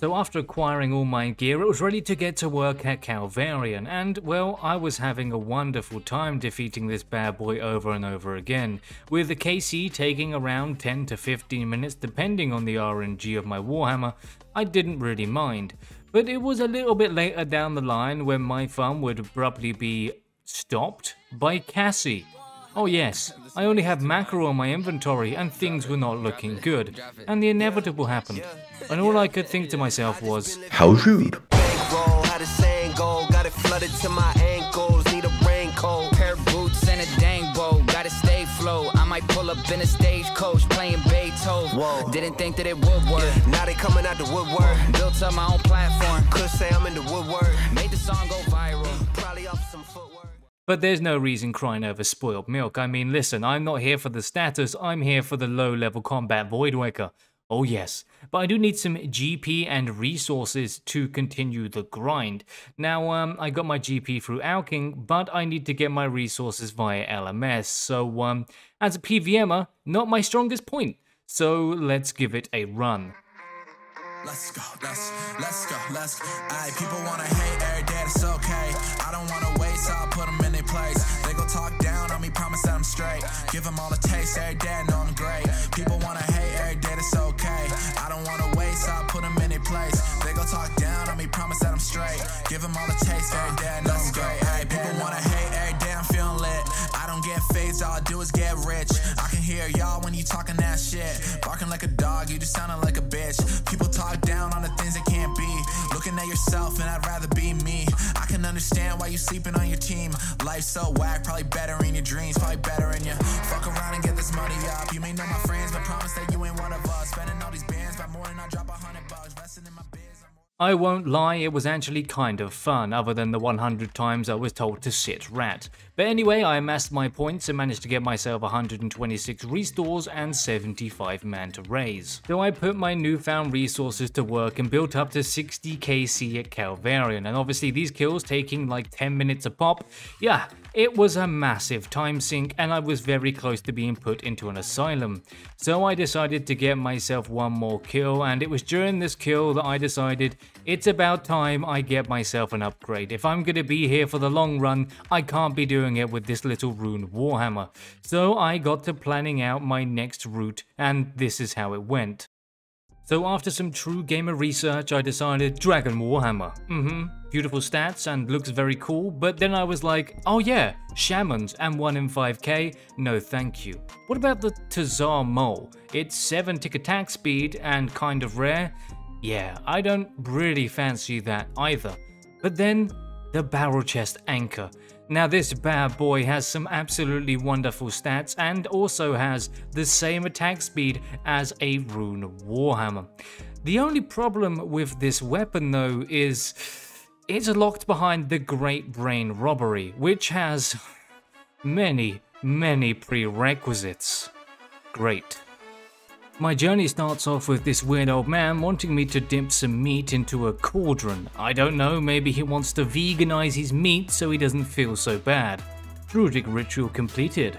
So after acquiring all my gear, it was ready to get to work at Calvar'ion, and well, I was having a wonderful time defeating this bad boy over and over again, with the KC taking around 10 to 15 minutes depending on the RNG of my Warhammer, I didn't really mind. But it was a little bit later down the line when my fun would abruptly be stopped by Cassie. Oh yes, I only had mackerel in my inventory and things were not looking good, and the inevitable happened. And all I could think to myself was, How rude. Bankroll, how the saying go, got it flooded to my ankles, need a raincoat. Pair of boots and a dang bow, gotta stay flow. I might pull up in a stagecoach playing Beethoven. Whoa. Didn't think that it would work. Now they coming out the woodwork. Built up my own platform. Could say I'm in the woodwork. Made the song go viral. Probably off some footwork. But there's no reason crying over spoiled milk. I mean, listen, I'm not here for the status, I'm here for the low level combat Voidwaker. Oh yes, but I do need some GP and resources to continue the grind. Now, um, I got my GP through alching, but I need to get my resources via LMS, so um, as a PVMer, not my strongest point. So let's give it a run. Let's go, let's, let's go, let's. Aye, people wanna hate every day, it's okay. I don't wanna wait, so I'll put them in their place. They go talk down on me, promise that I'm straight. Give them all a taste every day, I know I'm great. People wanna hate every day, it's okay. I don't wanna wait, so I'll put them in their place. They go talk down on me, promise that I'm straight. Give them all a taste every day, I know I'm great. Aye, people wanna hate every day, I'm feeling lit. I don't get phased, all I do is get rich. I can hear y'all when you talking that shit. Barking like a dog, you just sounding like a bitch. People talk down on the things that can't be. Looking at yourself, and I'd rather. I understand why you sleeping on your team. Life's so whack, probably better in your dreams, probably better in your Fuck around and get this money up. You may know my friends, but promise that you ain't one of us. Spending I won't lie, it was actually kind of fun, other than the 100 times I was told to sit rat. But anyway, I amassed my points and managed to get myself 126 restores and 75 manta rays. So I put my newfound resources to work and built up to 60 KC at Calvar'ion, and obviously these kills taking like 10 minutes a pop, yeah, it was a massive time sink and I was very close to being put into an asylum. So I decided to get myself one more kill and it was during this kill that I decided it's about time I get myself an upgrade. If I'm to be here for the long run, I can't be doing it with this little rune Warhammer. So I got to planning out my next route and this is how it went. So after some true gamer research, I decided Dragon Warhammer. Mm-hmm, beautiful stats and looks very cool, but then I was like, oh yeah, Shamans and 1 in 5k, no thank you. What about the Tazar Mole? It's 7 tick attack speed and kind of rare. Yeah, I don't really fancy that either. But then, the Barrel Chest Anchor. Now this bad boy has some absolutely wonderful stats and also has the same attack speed as a Rune Warhammer. The only problem with this weapon though is it's locked behind the Great Brain Robbery, which has many, many prerequisites. Great. My journey starts off with this weird old man wanting me to dip some meat into a cauldron. I don't know, maybe he wants to veganize his meat so he doesn't feel so bad. Druidic ritual completed.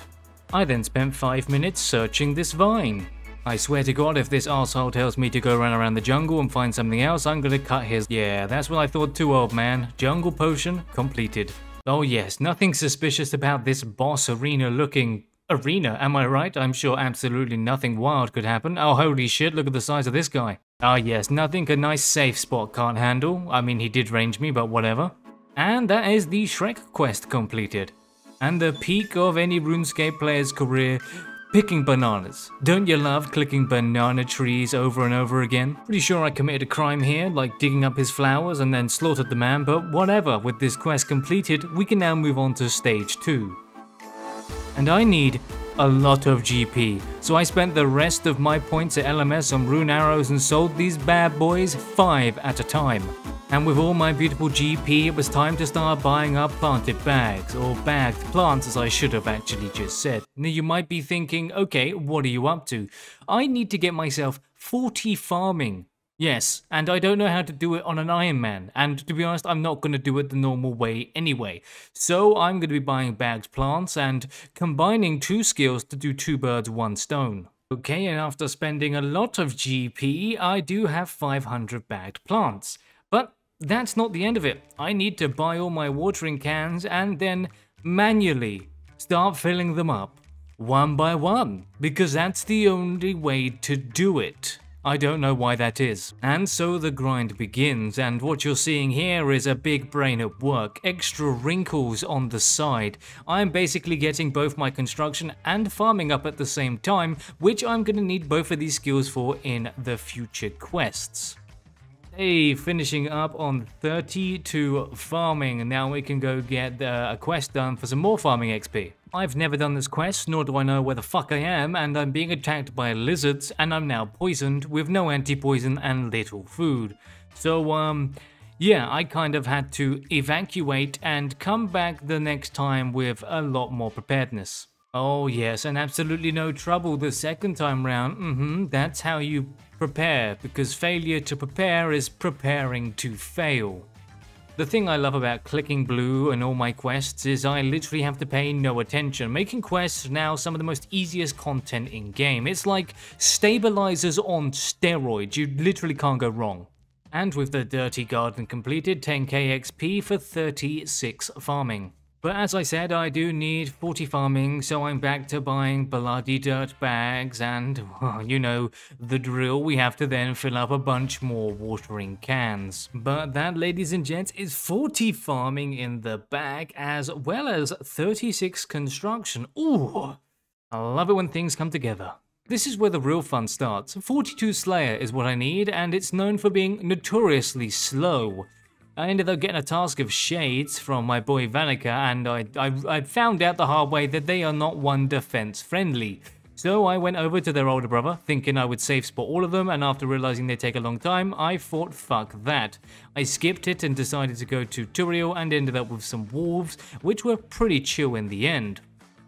I then spent 5 minutes searching this vine. I swear to god if this asshole tells me to go run around the jungle and find something else, I'm gonna cut his- Yeah, that's what I thought too old man. Jungle potion completed. Oh yes, nothing suspicious about this boss arena looking arena, am I right? I'm sure absolutely nothing wild could happen. Oh, holy shit, look at the size of this guy. Ah, yes, nothing a nice safe spot can't handle. I mean, he did range me, but whatever. And that is the Shrek quest completed. And the peak of any RuneScape player's career, picking bananas. Don't you love clicking banana trees over and over again? Pretty sure I committed a crime here, like digging up his flowers and then slaughtered the man, but whatever, with this quest completed, we can now move on to stage 2 and I need a lot of GP. So I spent the rest of my points at LMS on rune arrows and sold these bad boys 5 at a time. And with all my beautiful GP, it was time to start buying up planted bags, or bagged plants as I should have actually just said. Now you might be thinking, okay, what are you up to? I need to get myself 40 farming Yes, and I don't know how to do it on an Iron Man, and to be honest, I'm not going to do it the normal way anyway. So I'm going to be buying bagged plants and combining two skills to do two birds, one stone. Okay, and after spending a lot of GP, I do have 500 bagged plants. But that's not the end of it. I need to buy all my watering cans and then manually start filling them up one by one, because that's the only way to do it. I don't know why that is. And so the grind begins, and what you're seeing here is a big brain at work, extra wrinkles on the side. I'm basically getting both my construction and farming up at the same time, which I'm gonna need both of these skills for in the future quests. Hey, finishing up on 32 farming. Now we can go get uh, a quest done for some more farming XP. I've never done this quest, nor do I know where the fuck I am, and I'm being attacked by lizards, and I'm now poisoned with no anti-poison and little food. So, um, yeah, I kind of had to evacuate and come back the next time with a lot more preparedness. Oh yes, and absolutely no trouble the second time round. Mm-hmm, that's how you prepare, because failure to prepare is preparing to fail. The thing I love about clicking blue and all my quests is I literally have to pay no attention, making quests now some of the most easiest content in game. It's like stabilizers on steroids, you literally can't go wrong. And with the Dirty Garden completed, 10k XP for 36 farming. But as I said, I do need 40 farming, so I'm back to buying bloody dirt bags and, well, you know, the drill, we have to then fill up a bunch more watering cans. But that, ladies and gents, is 40 farming in the bag as well as 36 construction. Ooh, I love it when things come together. This is where the real fun starts. 42 Slayer is what I need, and it's known for being notoriously slow. I ended up getting a task of shades from my boy Vannaka, and I, I, I found out the hard way that they are not one defense friendly. So I went over to their older brother, thinking I would safe spot all of them, and after realizing they take a long time, I thought fuck that. I skipped it and decided to go to Turael and ended up with some wolves, which were pretty chill in the end.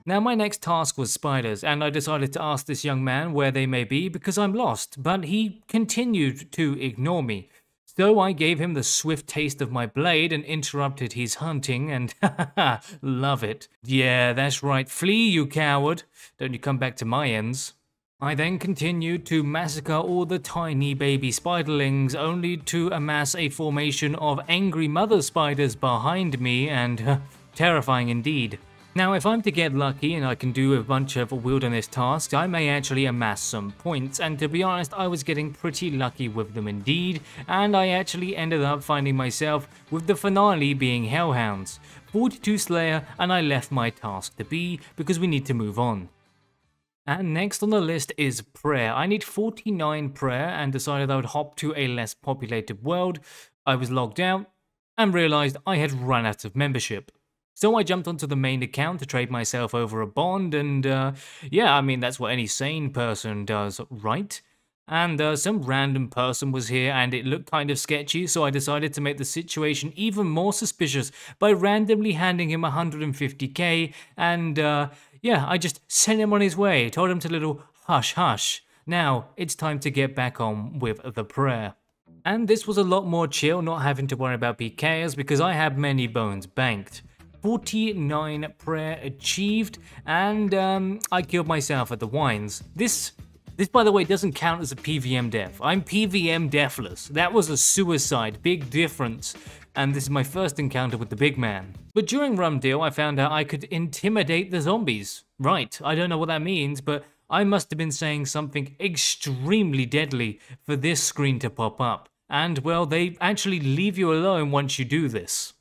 Now my next task was spiders, and I decided to ask this young man where they may be because I'm lost, but he continued to ignore me. So I gave him the swift taste of my blade and interrupted his hunting, and ha ha love it. Yeah, that's right. Flee, you coward. Don't you come back to my ends. I then continued to massacre all the tiny baby spiderlings, only to amass a formation of angry mother spiders behind me, and terrifying indeed. Now if I'm to get lucky and I can do a bunch of wilderness tasks, I may actually amass some points, and to be honest I was getting pretty lucky with them indeed, and I actually ended up finding myself with the finale being Hellhounds, 42 Slayer, and I left my task to be because we need to move on. And next on the list is prayer. I need 49 prayer and decided I would hop to a less populated world. I was logged out and realized I had run out of membership. So I jumped onto the main account to trade myself over a bond, and uh, yeah, I mean, that's what any sane person does, right? And uh, some random person was here and it looked kind of sketchy, so I decided to make the situation even more suspicious by randomly handing him 150k, and uh, yeah, I just sent him on his way, told him to little hush hush. Now, it's time to get back on with the prayer. And this was a lot more chill, not having to worry about PKs because I had many bones banked. 49 prayer achieved, and um, I killed myself at the wines. This, this by the way, doesn't count as a PVM death. I'm PVM deathless. That was a suicide, big difference. And this is my first encounter with the big man. But during Rum Deal, I found out I could intimidate the zombies. Right, I don't know what that means, but I must have been saying something extremely deadly for this screen to pop up. And well, they actually leave you alone once you do this.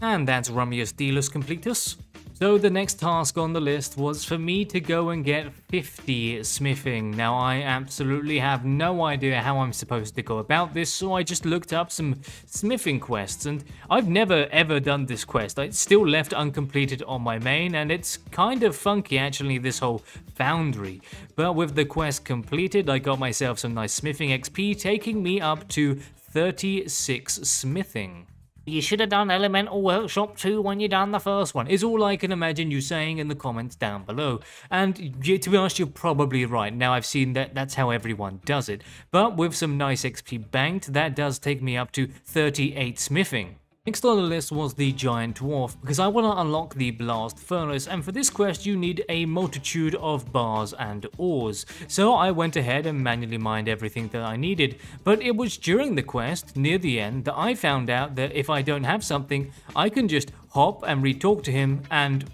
And that's Rummius Dealus Completus. So the next task on the list was for me to go and get 50 smithing. Now I absolutely have no idea how I'm supposed to go about this, so I just looked up some smithing quests and I've never ever done this quest. It's still left uncompleted on my main and it's kind of funky actually this whole foundry. But with the quest completed, I got myself some nice smithing XP taking me up to 36 smithing. You should have done Elemental Workshop too when you done the first one, is all I can imagine you saying in the comments down below. And to be honest, you're probably right. Now I've seen that that's how everyone does it. But with some nice XP banked, that does take me up to 38 smithing. Next on the list was the Giant Dwarf, because I want to unlock the Blast Furnace, and for this quest you need a multitude of bars and ores. So I went ahead and manually mined everything that I needed, but it was during the quest, near the end, that I found out that if I don't have something, I can just hop and re-talk to him, and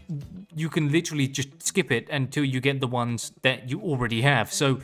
you can literally just skip it until you get the ones that you already have. So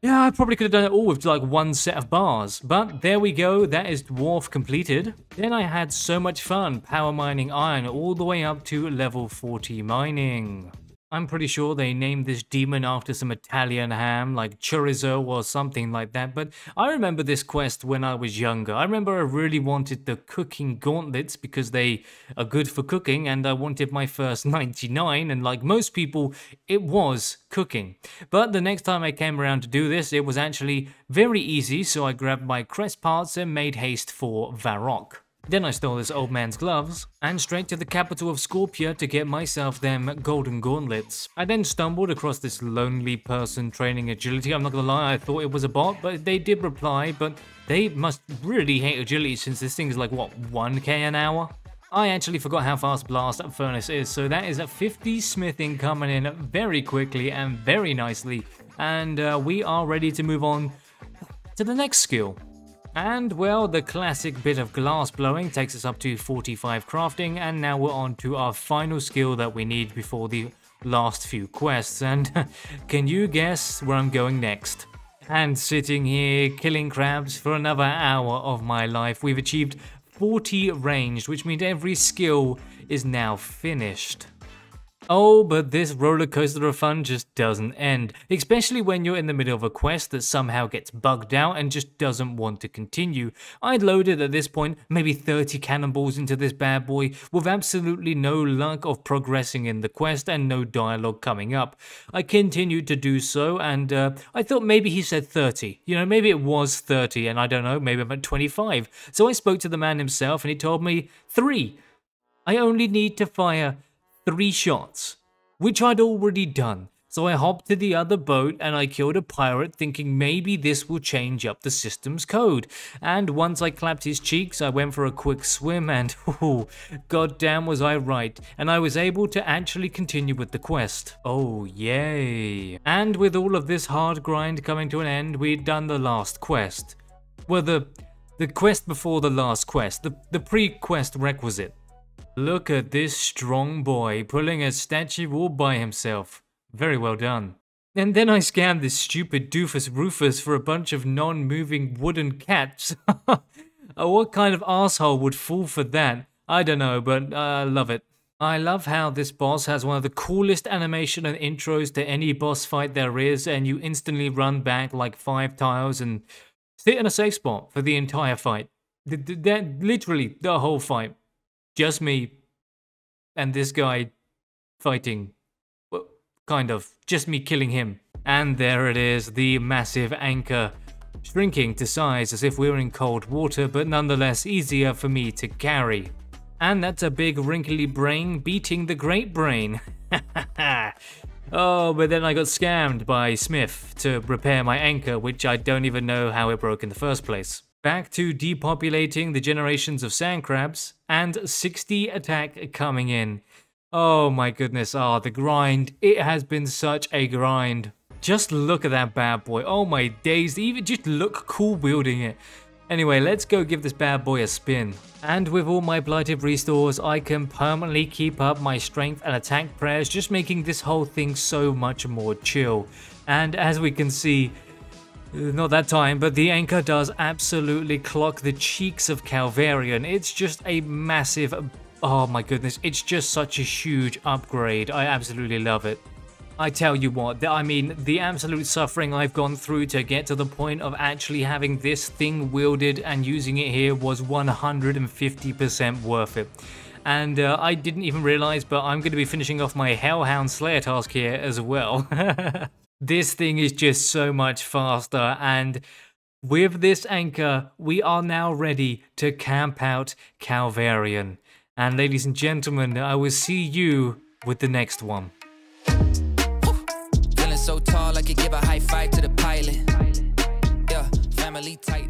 yeah, I probably could have done it all with like one set of bars, but there we go, that is Dwarf completed. Then I had so much fun power mining iron all the way up to level 40 mining. I'm pretty sure they named this demon after some Italian ham, like chorizo or something like that, but I remember this quest when I was younger. I remember I really wanted the cooking gauntlets because they are good for cooking, and I wanted my first 99, and like most people, it was cooking. But the next time I came around to do this, it was actually very easy, so I grabbed my crest parts and made haste for Varrock. Then I stole this old man's gloves, and straight to the capital of Scorpia to get myself them golden gauntlets. I then stumbled across this lonely person training agility. I'm not gonna lie, I thought it was a bot, but they did reply, but they must really hate agility since this thing is like, what, 1k an hour? I actually forgot how fast Blast Furnace is, so that is a 50 smithing coming in very quickly and very nicely, and uh, we are ready to move on to the next skill. And well, the classic bit of glass blowing takes us up to 45 crafting, and now we're on to our final skill that we need before the last few quests. And can you guess where I'm going next? And sitting here killing crabs for another hour of my life, we've achieved 40 ranged, which means every skill is now finished. Oh, but this roller coaster of fun just doesn't end, especially when you're in the middle of a quest that somehow gets bugged out and just doesn't want to continue. I'd loaded at this point maybe 30 cannonballs into this bad boy with absolutely no luck of progressing in the quest and no dialogue coming up. I continued to do so and uh, I thought maybe he said 30. You know, maybe it was 30 and I don't know, maybe I'm at 25. So I spoke to the man himself and he told me 3. I only need to fire three shots, which I'd already done. So I hopped to the other boat and I killed a pirate thinking maybe this will change up the system's code. And once I clapped his cheeks, I went for a quick swim and oh, goddamn was I right. And I was able to actually continue with the quest. Oh, yay. And with all of this hard grind coming to an end, we'd done the last quest. Well, the, the quest before the last quest, the, the pre-quest requisite. Look at this strong boy pulling a statue all by himself. Very well done. And then I scammed this stupid doofus Rufus for a bunch of non-moving wooden cats. what kind of asshole would fall for that? I don't know, but I uh, love it. I love how this boss has one of the coolest animation and intros to any boss fight there is, and you instantly run back like five tiles and sit in a safe spot for the entire fight. Literally, the whole fight just me and this guy fighting. Well, kind of. Just me killing him. And there it is, the massive anchor. Shrinking to size as if we were in cold water, but nonetheless easier for me to carry. And that's a big wrinkly brain beating the great brain. oh, but then I got scammed by Smith to repair my anchor, which I don't even know how it broke in the first place. Back to depopulating the generations of sand crabs, and 60 attack coming in. Oh my goodness, oh the grind, it has been such a grind. Just look at that bad boy, oh my days, even just look cool building it. Anyway, let's go give this bad boy a spin. And with all my blighted restores, I can permanently keep up my strength and attack prayers, just making this whole thing so much more chill. And as we can see, not that time, but the anchor does absolutely clock the cheeks of Calvar'ion. It's just a massive... Oh my goodness, it's just such a huge upgrade. I absolutely love it. I tell you what, I mean, the absolute suffering I've gone through to get to the point of actually having this thing wielded and using it here was 150% worth it. And uh, I didn't even realize, but I'm going to be finishing off my Hellhound Slayer task here as well. This thing is just so much faster and with this anchor, we are now ready to camp out Calvar'ion. And ladies and gentlemen, I will see you with the next one. Feeling so tall, I could give a high five to the pilot. Yeah, family tight.